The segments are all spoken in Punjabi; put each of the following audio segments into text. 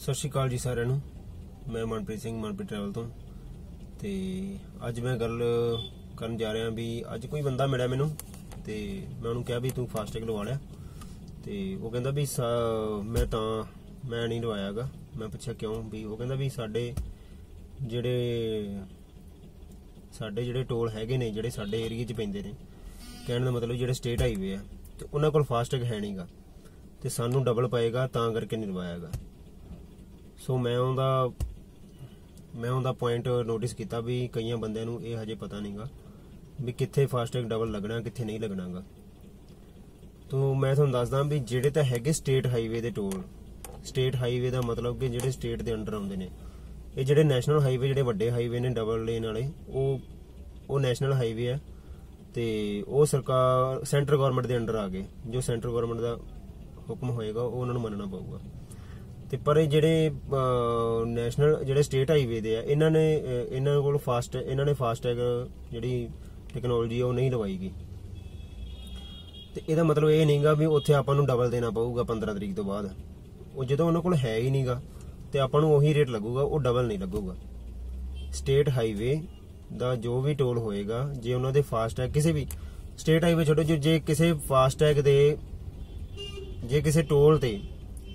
ਸਤਿ ਸ਼੍ਰੀ ਅਕਾਲ ਜੀ ਸਾਰਿਆਂ ਨੂੰ। ਮੈਂ ਮਨਪ੍ਰੀਤ ਸਿੰਘ, ਮਨਪ੍ਰੀਤ ਟਰੈਵਲ ਤੋਂ। ਤੇ ਅੱਜ ਮੈਂ ਗੱਲ ਕਰਨ ਜਾ ਰਿਹਾ ਵੀ ਅੱਜ ਕੋਈ ਬੰਦਾ ਮਿਲਿਆ ਮੈਨੂੰ ਤੇ ਮੈਂ ਉਹਨੂੰ ਕਿਹਾ ਵੀ ਤੂੰ ਫਾਸਟੈਗ ਲਵਾ ਲਿਆ। ਤੇ ਉਹ ਕਹਿੰਦਾ ਵੀ ਸਾ- ਮੈਂ ਤਾਂ, ਮੈਂ ਨਹੀਂ ਲਵਾਇਆਗਾ। ਮੈਂ ਪੁੱਛਿਆ ਕਿਉਂ ਵੀ ਉਹ ਕਹਿੰਦਾ ਵੀ ਸਾਡੇ ਜਿਹੜੇ ਸਾਡੇ ਜਿਹੜੇ ਟੋਲ ਹੈਗੇ ਨੇ, ਜਿਹੜੇ ਸਾਡੇ ਏਰੀਆ 'ਚ ਪੈਂਦੇ ਨੇ, ਕਹਿਣ ਦਾ ਮਤਲਬ ਜਿਹੜੇ ਸਟੇਟ ਹਾਈਵੇ ਆ, ਤੇ ਉਹਨਾਂ ਕੋਲ ਫਾਸਟੈਗ ਹੈ ਨਹੀਂਗਾ ਤੇ ਸਾਨੂੰ ਡਬਲ ਪਏਗਾ ਤਾਂ ਕਰਕੇ ਨਹੀਂ ਲਵਾਇਆਗਾ। ਸੋ ਮੈਂ ਉਹਦਾ ਮੈਂ ਉਹਦਾ ਪੁਆਇੰਟ ਨੋਟਿਸ ਕੀਤਾ ਵੀ ਕਈਆਂ ਬੰਦਿਆਂ ਨੂੰ ਇਹ ਹਜੇ ਪਤਾ ਨਹੀਂਗਾ ਵੀ ਕਿੱਥੇ ਫਾਸਟੈਗ ਡਬਲ ਲੱਗਣਾ, ਕਿੱਥੇ ਨਹੀਂ ਲੱਗਣਾਗਾ। ਤੋਂ ਮੈਂ ਤੁਹਾਨੂੰ ਦੱਸਦਾ ਵੀ ਜਿਹੜੇ ਤਾਂ ਹੈਗੇ ਸਟੇਟ ਹਾਈਵੇ ਦੇ ਟੋਲ ਸਟੇਟ ਹਾਈਵੇ ਦਾ ਮਤਲਬ ਕਿ ਜਿਹੜੇ ਸਟੇਟ ਦੇ ਅੰਡਰ ਆਉਂਦੇ ਨੇ, ਇਹ ਜਿਹੜੇ ਨੈਸ਼ਨਲ ਹਾਈਵੇ ਜਿਹੜੇ ਵੱਡੇ ਹਾਈਵੇ ਨੇ ਡਬਲ ਲੇਨ ਵਾਲੇ, ਉਹ ਉਹ ਨੈਸ਼ਨਲ ਹਾਈਵੇ ਆ ਤੇ ਉਹ ਸਰਕਾਰ ਸੈਂਟਰ ਗਵਰਨਮੈਂਟ ਦੇ ਅੰਡਰ ਆ ਗਏ। ਜੋ ਸੈਂਟਰ ਗਵਰਨਮੈਂਟ ਦਾ ਹੁਕਮ ਹੋਏਗਾ, ਉਹ ਉਹਨਾਂ ਨੂੰ ਮੰਨਣਾ ਪਊਗਾ। ਤੇ ਪਰ ਇਹ ਜਿਹੜੇ ਨੈਸ਼ਨਲ ਜਿਹੜੇ ਸਟੇਟ ਹਾਈਵੇ ਦੇ ਆ, ਇਹਨਾਂ ਨੇ ਇਹਨਾਂ ਕੋਲ ਫਾਸਟ ਇਹਨਾਂ ਨੇ ਫਾਸਟੈਗ ਜਿਹੜੀ ਟੈਕਨੋਲੋਜੀ ਉਹ ਨਹੀਂ ਲਵਾਈ ਗਈ। ਤੇ ਇਹਦਾ ਮਤਲਬ ਇਹ ਨਹੀਂਗਾ ਵੀ ਉੱਥੇ ਆਪਾਂ ਨੂੰ ਡਬਲ ਦੇਣਾ ਪਊਗਾ 15 ਤਰੀਕ ਤੋਂ ਬਾਅਦ। ਉਹ ਜਦੋਂ ਉਹਨਾਂ ਕੋਲ ਹੈ ਹੀ ਨਹੀਂਗਾ, ਤੇ ਆਪਾਂ ਨੂੰ ਉਹੀ ਰੇਟ ਲੱਗੂਗਾ, ਉਹ ਡਬਲ ਨਹੀਂ ਲੱਗੂਗਾ। ਸਟੇਟ ਹਾਈਵੇ ਦਾ ਜੋ ਵੀ ਟੋਲ ਹੋਏਗਾ, ਜੇ ਉਹਨਾਂ ਦੇ ਫਾਸਟੈਗ ਕਿਸੇ ਵੀ ਸਟੇਟ ਹਾਈਵੇ ਛੱਡੋ, ਜੋ, ਜੇ ਕਿਸੇ ਫਾਸਟੈਗ ਦੇ, ਜੇ ਕਿਸੇ ਟੋਲ ਤੇ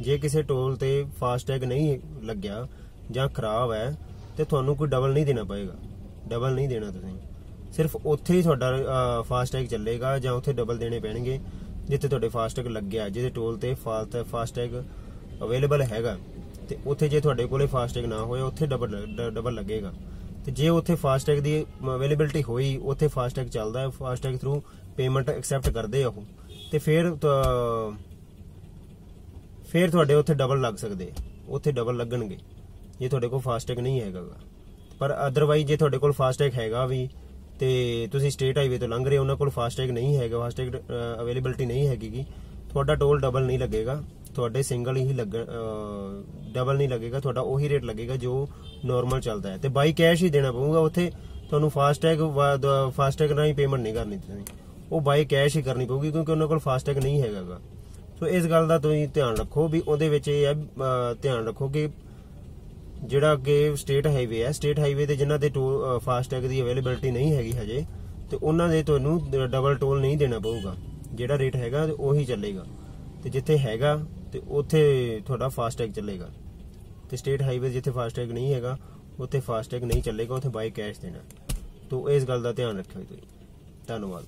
ਜੇ ਕਿਸੇ ਟੋਲ ਤੇ ਫਾਸਟੈਗ ਨਹੀਂ ਲੱਗਿਆ ਜਾਂ ਖਰਾਬ ਹੈ, ਤੇ ਤੁਹਾਨੂੰ ਕੋਈ ਡਬਲ ਨਹੀਂ ਦੇਣਾ ਪਏਗਾ। ਡਬਲ ਨਹੀਂ ਦੇਣਾ ਤੁਸੀਂ। ਸਿਰਫ ਉੱਥੇ ਹੀ ਤੁਹਾਡਾ ਫਾਸਟੈਗ ਚੱਲੇਗਾ ਜਾਂ ਉੱਥੇ ਡਬਲ ਦੇਣੇ ਪੈਣਗੇ, ਜਿੱਥੇ ਤੁਹਾਡੇ ਫਾਸਟੈਗ ਲੱਗਿਆ ਜਿਹਦੇ ਟੋਲ ਤੇ ਫਾਸਟ ਫਾਸਟੈਗ ਅਵੇਲੇਬਲ ਹੈਗਾ। ਤੇ ਉੱਥੇ ਜੇ ਤੁਹਾਡੇ ਕੋਲੇ ਫਾਸਟੈਗ ਨਾ ਹੋਇਆ, ਉੱਥੇ ਡਬਲ ਡਬਲ ਲੱਗੇਗਾ। ਤੇ ਜੇ ਉੱਥੇ ਫਾਸਟੈਗ ਦੀ ਅਵੇਲੇਬਿਲਟੀ ਹੋਈ, ਉੱਥੇ ਫਾਸਟੈਗ ਚੱਲਦਾ ਹੈ ਫਾਸਟੈਗ ਥਰੂ ਪੇਮੈਂਟ ਐਕਸੈਪਟ ਕਰਦੇ ਆ ਉਹ। ਤੇ ਫਿਰ ਫਿਰ ਤੁਹਾਡੇ ਉੱਥੇ ਡਬਲ ਲੱਗ ਸਕਦੇ ਉੱਥੇ ਡਬਲ ਲੱਗਣਗੇ। ਜੇ ਤੁਹਾਡੇ ਕੋਲ ਫਾਸਟੈਗ ਨਹੀਂ ਹੈਗਾ ਗਾ। ਪਰ ਅਦਰਵਾਈਜ਼ ਜੇ ਤੁਹਾਡੇ ਕੋਲ ਫਾਸਟੈਗ ਹੈਗਾ ਵੀ ਤੇ ਤੁਸੀਂ ਸਟੇਟ ਹਾਈਵੇ ਤੋਂ ਲੰਘ ਰਹੇ ਹੋ ਉਹਨਾਂ ਕੋਲ ਫਾਸਟੈਗ ਨਹੀਂ ਹੈਗਾ ਫਾਸਟੈਗ ਅਵੇਲੇਬਿਲਟੀ ਨਹੀਂ ਹੈਗੀ ਗੀ, ਤੁਹਾਡਾ ਟੋਲ ਡਬਲ ਨਹੀਂ ਲੱਗੇਗਾ। ਤੁਹਾਡੇ ਸਿੰਗਲ ਹੀ ਲੱਗ ਡਬਲ ਨਹੀਂ ਲੱਗੇਗਾ। ਤੁਹਾਡਾ ਉਹੀ ਰੇਟ ਲੱਗੇਗਾ ਜੋ ਨਾਰਮਲ ਚੱਲਦਾ ਹੈ। ਤੇ ਬਾਈ ਕੈਸ਼ ਹੀ ਦੇਣਾ ਪਊਗਾ ਉੱਥੇ। ਤੁਹਾਨੂੰ ਫਾਸਟੈਗ ਫਾਸਟੈਗ ਨਾਲ ਹੀ ਪੇਮੈਂਟ ਨਹੀਂ ਕਰਨੀ ਤੁਸੀਂ। ਉਹ ਬਾਈ ਕੈਸ਼ ਹੀ ਕਰਨੀ ਪਊਗੀ ਕਿਉਂਕਿ ਉਹਨਾਂ ਕੋਲ ਫਾਸਟੈਗ ਨਹੀਂ ਹੈਗਾ ਗਾ। ਸੋ ਇਸ ਗੱਲ ਦਾ ਤੁਸੀਂ ਧਿਆਨ ਰੱਖੋ ਵੀ ਉਹਦੇ ਵਿੱਚ ਇਹ ਹੈ ਧਿਆਨ ਰੱਖੋ ਕਿ ਜਿਹੜਾ ਅੱਗੇ ਸਟੇਟ ਹਾਈਵੇ ਹੈ ਸਟੇਟ ਹਾਈਵੇ ਤੇ ਜਿਨ੍ਹਾਂ ਦੇ ਫਾਸਟੈਗ ਦੀ ਅਵੇਲੇਬਿਲਟੀ ਨਹੀਂ ਹੈਗੀ ਹਜੇ, ਤੇ ਉਹਨਾਂ ਦੇ ਤੁਹਾਨੂੰ ਡਬਲ ਟੋਲ ਨਹੀਂ ਦੇਣਾ ਪਊਗਾ। ਜਿਹੜਾ ਰੇਟ ਹੈਗਾ ਉਹੀ ਚੱਲੇਗਾ। ਤੇ ਜਿੱਥੇ ਹੈਗਾ ਤੇ ਉੱਥੇ ਤੁਹਾਡਾ ਫਾਸਟੈਗ ਚੱਲੇਗਾ। ਤੇ ਸਟੇਟ ਹਾਈਵੇ ਜਿੱਥੇ ਫਾਸਟੈਗ ਨਹੀਂ ਹੈਗਾ, ਉੱਥੇ ਫਾਸਟੈਗ ਨਹੀਂ ਚੱਲੇਗਾ, ਉੱਥੇ ਬਾਈ ਕੈਸ਼ ਦੇਣਾ। ਤੋਂ ਇਸ ਗੱਲ ਦਾ ਧਿਆਨ ਰੱਖਿਓ ਤੁਸੀਂ। ਧੰਨਵਾਦ।